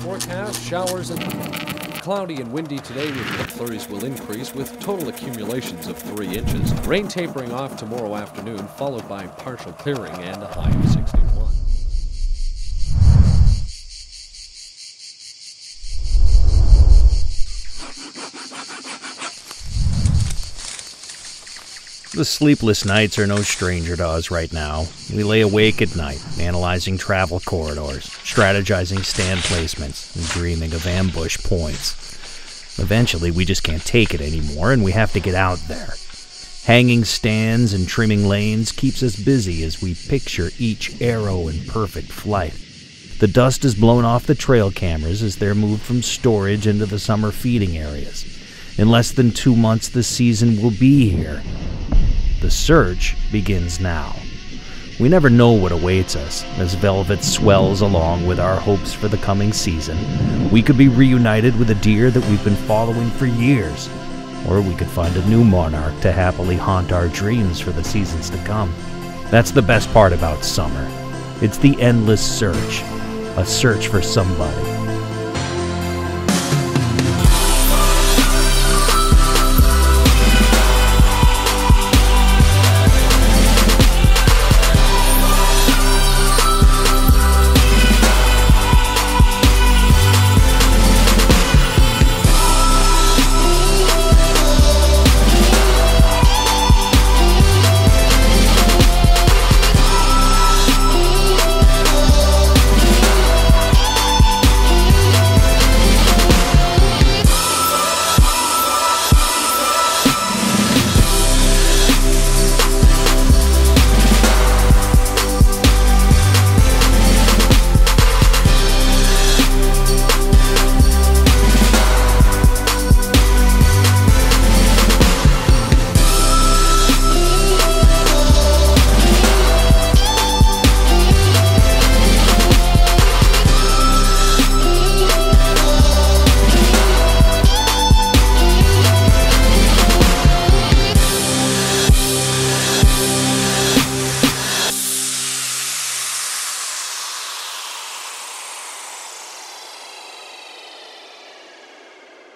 forecast showers and cloudy and windy today with flurries will increase with total accumulations of 3 inches. Rain tapering off tomorrow afternoon, followed by partial clearing and a high of 61. The sleepless nights are no stranger to us right now. We lay awake at night, analyzing travel corridors, strategizing stand placements, and dreaming of ambush points. Eventually, we just can't take it anymore, and we have to get out there. Hanging stands and trimming lanes keeps us busy as we picture each arrow in perfect flight. The dust is blown off the trail cameras as they're moved from storage into the summer feeding areas. In less than two months, the season will be here, the search begins now. We never know what awaits us as Velvet swells along with our hopes for the coming season. We could be reunited with a deer that we've been following for years, or we could find a new monarch to happily haunt our dreams for the seasons to come. That's the best part about summer. It's the endless search, a search for somebody,